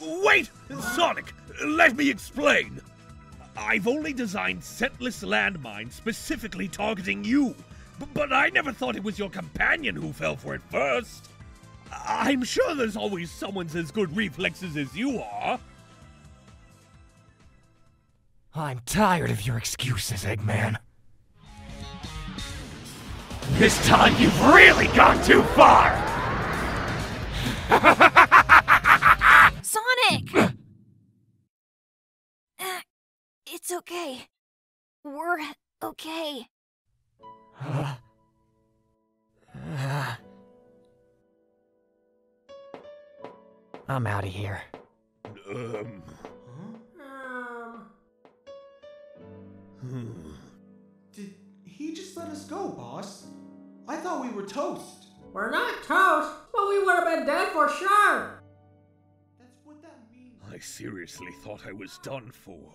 Wait! Sonic, let me explain! I've only designed setless landmines specifically targeting you, but I never thought it was your companion who fell for it first. I'm sure there's always someone's as good reflexes as you are. I'm tired of your excuses, Eggman. This time you've really gone too far! It's okay. We're okay. I'm out of here. Um. Did he just let us go, boss? I thought we were toast. We're not toast, but we would have been dead for sure. That's what that means. I seriously thought I was done for.